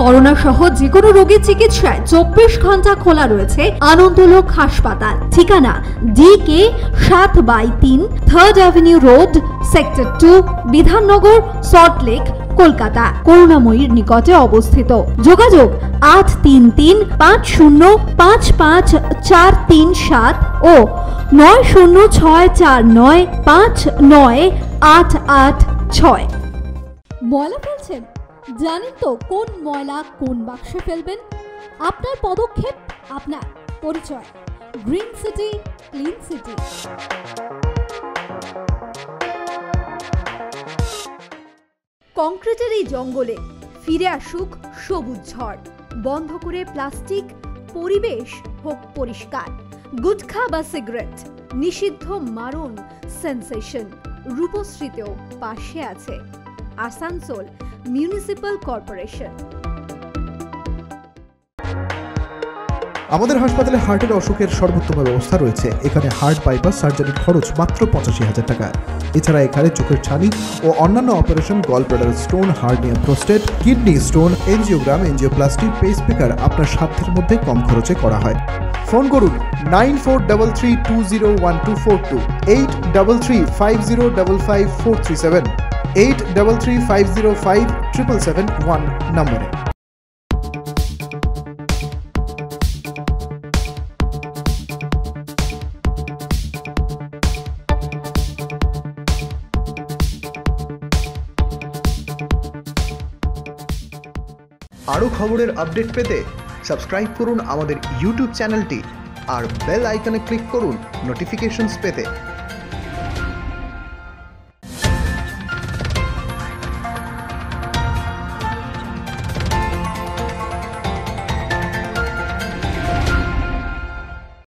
Corona সহ যে কোনো রোগীর চিকিৎসায় চব্বিশ ঘণ্টা খোলা রয়েছে আনন্দলোক হাসপাতাল। ঠিকানা ডি কে সাত বাই তিন third avenue road sector two Bidhannagar Salt Lake Kolkata, করুণাময়ীর নিকটে অবস্থিত। যোগাযোগ আট তিন তিন পাঁচ শূন্য পাঁচ পাঁচ চার তিন সাত ও নয় শূন্য ছয় চার নয় পাঁচ নয় আট আট ছয়। ফেলছেন জানেন তো কোন ময়লা কোন বাক্সে ফেলবেন? আপনার পদক্ষেপ, আপনার পরিচয়। গ্রিন সিটি ক্লিন সিটি কংক্রিটের এই জঙ্গলে ফিরে আসুক সবুজ ঝড়। বন্ধ করে প্লাস্টিক, পরিবেশ হোক পরিষ্কার। গুটখা বা সিগারেট, নিষিদ্ধ মারণ সেন্সেশন রূপশ্রীতেও পাশে আছে। Asansol municipal corporation. আমাদের হাসপাতালে হার্টের অসুখের সর্বোত্তম ব্যবস্থা রয়েছে। এখানে হার্ট বাইপাস সার্জারির খরচ মাত্র পঁচাশি হাজার টাকা। এছাড়া এখানে চোখের ছানি ও অন্যান্য operation gall bladder stone hernia prostate kidney stone angiogram angioplasty pacemaker আপনার সাধ্যের মধ্যে কম খরচে করা হয়। ফোন করুন nine four double three two zero one two four two eight double three five zero double five four three seven eight three five zero five triple seven one নম্বরে। আরও খবরের আপডেট পেতে সাবস্ক্রাইব করুন আমাদের YouTube চ্যানেলটি আর bell আইকনে click করুন নোটিফিকেশনস পেতে।